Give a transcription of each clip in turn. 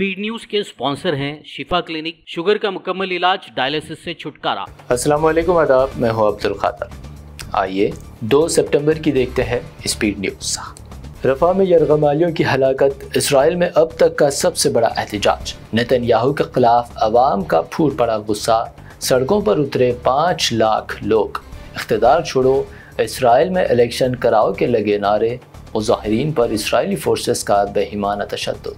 Speed news के sponsor हैं शिफा clinic, sugar का मुकम्मल इलाज, डायलिसिस से छुटकारा। अस्सलाम वालेकुम आदाब, मैं हूँ अब्दुल खातर। आइए 2 सितंबर की देखते हैं स्पीड न्यूज़। रफा में यरगमालियों की हलाकत, इसराइल में अब तक का सबसे बड़ा एहतजाज। नितिन याहू के खिलाफ आवाम का फूट पड़ा गुस्सा, सड़कों पर उतरे पाँच लाख लोग। इकतदार छोड़ो, इसराइल में इलेक्शन कराओ के लगे नारे, मुजाहरीन पर इसराइली फोर्सेस का बेहिमाना तशद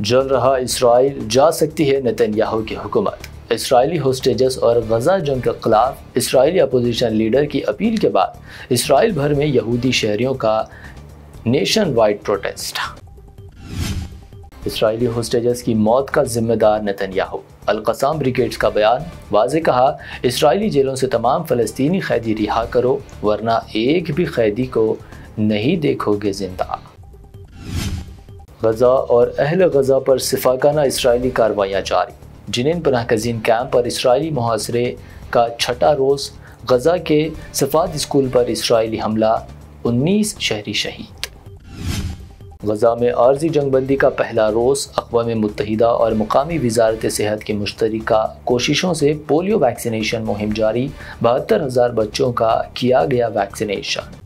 जल रहा इसराइल जा सकती है नतन्याहू की हुकूमत। इसराइली होस्टेजेस और गजा जंग के खिलाफ इसराइली अपोजिशन लीडर की अपील के बाद इसराइल भर में यहूदी शहरियों का nationwide protest. Israeli hostages की मौत का जिम्मेदार नतन्याहू। अलकसाम ब्रिगेड्स का बयान, वाजे कहा, इसराइली जेलों से तमाम फ़लस्तनी कैदी रिहा करो, वरना एक भी कैदी को नहीं देखोगे ज़िंदा। गजा और अहल गजा पर सिफाकाना इसराइली कार्रवाइयाँ जारी। जिन पनाहगजीन कैंप पर इसराइली मुहासरे का छठा रोज़ गजा के सफात स्कूल पर इसराइली हमला 19 शहरी शहीद। गजा में आर्जी जंगबंदी का पहला रोज़ अकवा मुतहदा और मुकामी वजारत सेहत की मुश्तर कोशिशों से पोलियो वैक्सीनेशन मुहिम जारी, बहत्तर हज़ार बच्चों का किया गया वैक्सीनेशन।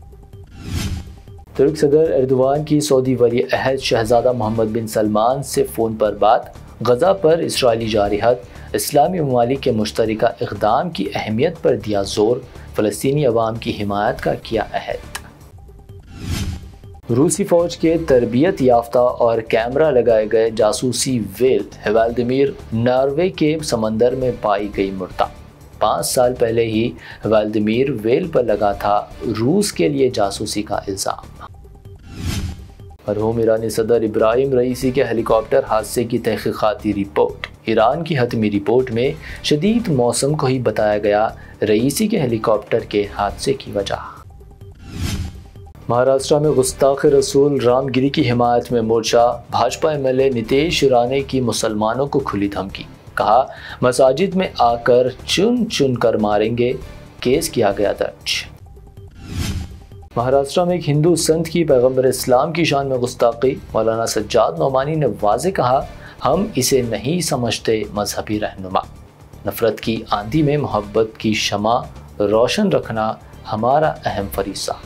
तुर्क सदर एर्दवान की सऊदी वली अहद शहजादा मोहम्मद बिन सलमान से फ़ोन पर बात, गजा पर इसराइली जारहत इस्लामी ममालिक के मुश्तर इकदाम की अहमियत पर दिया ज़ोर, फ़लस्तनी अवाम की हिमायत का किया अहद। रूसी फौज के तरबियत याफ्ता और कैमरा लगाए गए जासूसी वेल हवालदमीर नॉर्वे के समंदर में पाई गई मुर्दा। पाँच साल पहले ही वालदमीर वेल पर लगा था रूस के लिए जासूसी का इल्ज़ाम। मरहूम ईरानी सदर इब्राहिम रईसी के हेलीकॉप्टर हादसे की तहकीक़ाती रिपोर्ट। ईरान की हतमी रिपोर्ट में शदीद मौसम को ही बताया गया रईसी के हेलीकॉप्टर के हादसे की वजह। महाराष्ट्र में गुस्ताख रसूल रामगिरी की हिमायत में मोर्चा, भाजपा एमएलए नितेश राणे की मुसलमानों को खुली धमकी। कहा, मसाजिद में आकर चुन चुन कर मारेंगे, केस किया गया दर्ज। महाराष्ट्र में एक हिंदू संत की पैगंबर इस्लाम की शान में गुस्ताखी, मौलाना सज्जाद नौमानी ने वाजे कहा, हम इसे नहीं समझते मजहबी रहनुमा। नफरत की आंधी में मोहब्बत की शमा रोशन रखना हमारा अहम फरीसा।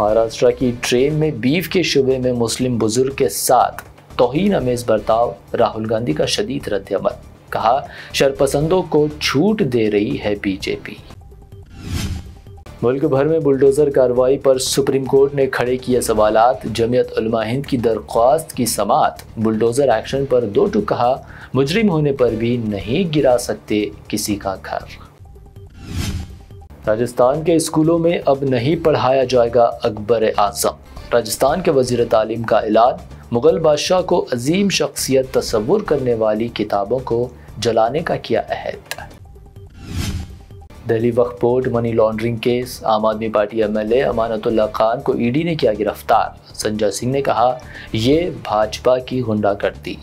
महाराष्ट्र की ट्रेन में बीफ के शुबे में मुस्लिम बुज़ुर्ग के साथ तोहन अमेज बर्ताव, राहुल गांधी का शदीद रद्दमल कहा, शरपसंदों को छूट दे रही है बीजेपी। मुल्क भर में बुलडोज़र कार्रवाई पर सुप्रीम कोर्ट ने खड़े किए सवाल जमीयत हिंद की दरख्वास्त की समात। बुलडोज़र एक्शन पर दो टुक कहा मुजरिम होने पर भी नहीं गिरा सकते किसी का घर। राजस्थान के स्कूलों में अब नहीं पढ़ाया जाएगा अकबर आज़म। राजस्थान के वज़ीर तालीम का ऐलान। मुग़ल बादशाह को अजीम शख्सियत तस्वुर करने वाली किताबों को जलाने का किया अहद। Delhi Waqf board, money laundering case, Aam Aadmi party MLA Amanatullah Khan को ईडी ने किया गिरफ़्तार। संजय सिंह ने कहा, ये भाजपा की गुंडागर्दी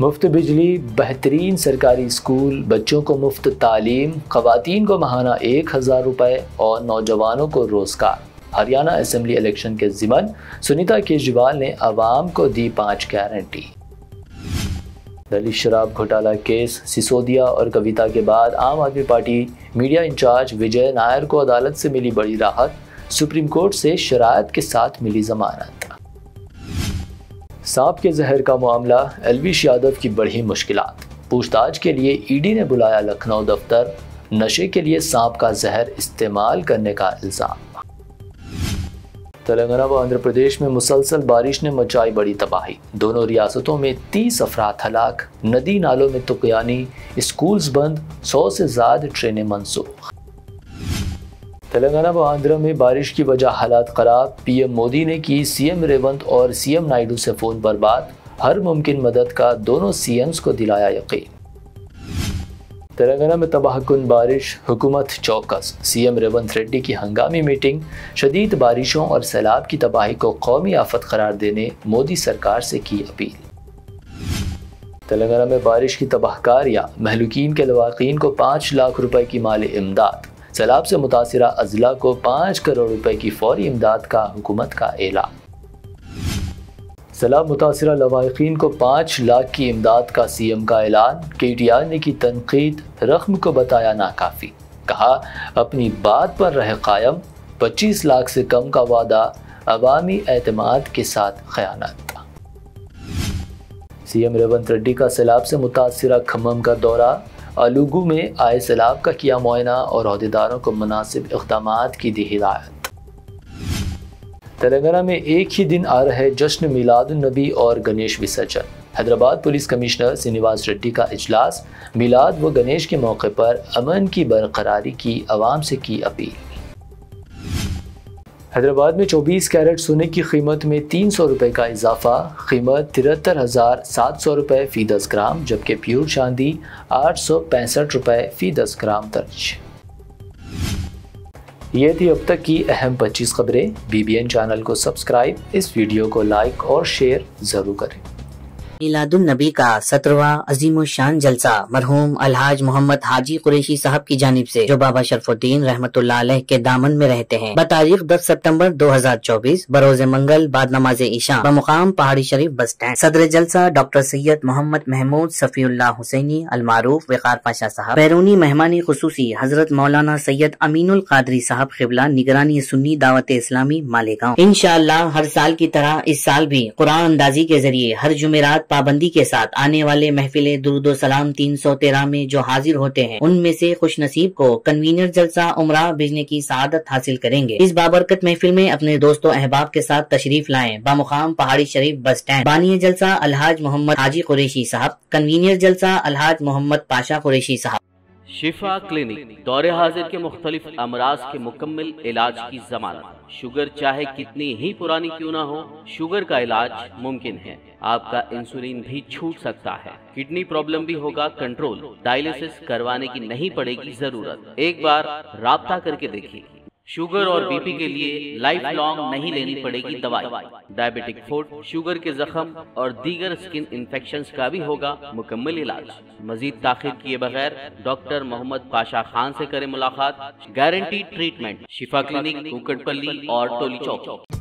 मुफ़्त बिजली, बेहतरीन सरकारी स्कूल, बच्चों को मुफ़्त तालीम, खवतिन को महाना एक हज़ार रुपये और नौजवानों को रोज़गार। हरियाणा असम्बली इलेक्शन के ज़िमन सुनीता केजरीवाल ने आवाम को दी पाँच गारंटी। दलित शराब घोटाला केस, सिसोदिया और कविता के बाद Aam Aadmi party media incharge Vijay Nair को अदालत से मिली बड़ी राहत, सुप्रीम कोर्ट से शरात के साथ मिली जमानत। सांप के जहर का मामला, एलविश यादव की बढ़ी मुश्किल पूछताछ के लिए ईडी ने बुलाया लखनऊ दफ्तर, नशे के लिए सांप का जहर इस्तेमाल करने का इल्ज़ाम। तेलंगाना व आंध्र प्रदेश में मुसलसल बारिश ने मचाई बड़ी तबाही। दोनों रियासतों में तीस अफराद हलाक नदी नालों में तुकयानी, स्कूल्स बंद, सौ से ज़्यादा ट्रेनें मनसूख तेलंगाना व आंध्र में बारिश की वजह हालात ख़राब। पीएम मोदी ने की सीएम रेवंत और सीएम नायडू से फ़ोन पर बात हर मुमकिन मदद का दोनों सीएम्स को दिलाया यकीन। तेलंगाना में तबाहकुन बारिश, हुकूमत चौकस। सीएम रेवंत रेड्डी की हंगामी मीटिंग, शदीद बारिशों और सैलाब की तबाही को कौमी आफत करार देने मोदी सरकार से की अपील। तेलंगाना में बारिश की तबाहकार या महलूकिन के लवाकिन को पाँच लाख रुपए की माली इमदाद। सैलाब से मुतासर अजला को पाँच करोड़ रुपए की फौरी इमदाद का हुकूमत का ऐलान। सैलाब मुतासर लवाकिन को पाँच लाख की इमदाद का सी एम का ऐलान। के टी आर ने की तनकीद रकम को बताया नाकाफ़ी। कहा, अपनी बात पर रहे कायम, पच्चीस लाख से कम का वादा, अवामी एतमाद के साथ ख़यानत सी एम रेवंत रेड्डी का सैलाब से मुतासर खम्मम का दौरा, अलुगू में आए सैलाब का किया मुआयना और अहदेदारों को मुनासिब इकदाम की दी हिदायत। तेलंगाना में एक ही दिन आ रहे जश्न मिलादुलनबी और गणेश विसर्जन। हैदराबाद पुलिस कमिश्नर श्रीनिवास रेड्डी का इजलास, मिलाद व गणेश के मौके पर अमन की बरकरारी की आवाम से की अपील। हैदराबाद में 24 कैरेट सोने की कीमत में तीन सौ रुपये का इजाफा, कीमत तिहत्तर हज़ार सात सौ रुपये फ़ी दस ग्राम, जबकि प्योर चांदी आठ सौ पैंसठ रुपये फ़ी दस ग्राम दर्ज। ये थी अब तक की अहम 25 खबरें। बीबीएन चैनल को सब्सक्राइब इस वीडियो को लाइक और शेयर ज़रूर करें। मिलादुल नबी का सत्रवा अजीम शान जलसा, मरहूम अलहाज मोहम्मद हाजी कुरेशी साहब की जानिब से, जो बाबा शरफुद्दीन रहमतुल्लाह के दामन में रहते हैं। बतारीख दस सितंबर दो हज़ार चौबीस, बरोज मंगल, बाद नमाज़ ईशा, बमुकाम पहाड़ी शरीफ बस स्टैंड। सदर जलसा, डॉक्टर सैयद मोहम्मद महमूद सफ़ीउल्लाह हुसैनी, अलमारूफ, वकार पाशा साहब, बैरूनी मेहमानी खसूसी, हज़रत मौलाना सैयद अमीनुल कादरी साहब खिबला निगरानी सुन्नी दावत इस्लामी, मालेगांव। इंशाअल्लाह हर साल की तरह इस साल भी कुरान अंदाजी के ज़रिए हर जुमेरात पाबंदी के साथ आने वाले महफिल दुरुद सलाम तीन सौ तेरह में जो हाजिर होते हैं, उनमें से खुश नसीब को कन्वीनर जलसा उमरा भेजने की शहादत हासिल करेंगे। इस बाबरकत महफिल में अपने दोस्तों अहबाब के साथ तशरीफ़ लाए। बामुकाम पहाड़ी शरीफ बस स्टैंड। बानिय जलसा अलहाज मोहम्मद हाजी कुरेशी साहब। कन्वीनियर जलसा अलहाज मोहम्मद पाशा कुरेशी साहब। शिफा क्लिनिक, दौरे हाजिर के मुख्तलिफ़ अमराज के मुकम्मल इलाज की जमानत। शुगर चाहे कितनी ही पुरानी क्यों ना हो, शुगर का इलाज मुमकिन है। आपका इंसुलिन भी छूट सकता है। किडनी प्रॉब्लम भी होगा कंट्रोल डायलिसिस करवाने की नहीं पड़ेगी ज़रूरत। एक बार रबता करके देखिए। शुगर और बीपी के लिए लाइफ लॉन्ग नहीं लेनी पड़ेगी दवाई। डायबिटिक फ़ूड शुगर के जख्म और दीगर स्किन इन्फेक्शन का भी होगा मुकम्मल इलाज। मजीद ताखिर किए बगैर डॉक्टर मोहम्मद पाशा खान से करें मुलाकात। Guarantee treatment Shifa clinic Kukatpally और टोली चौक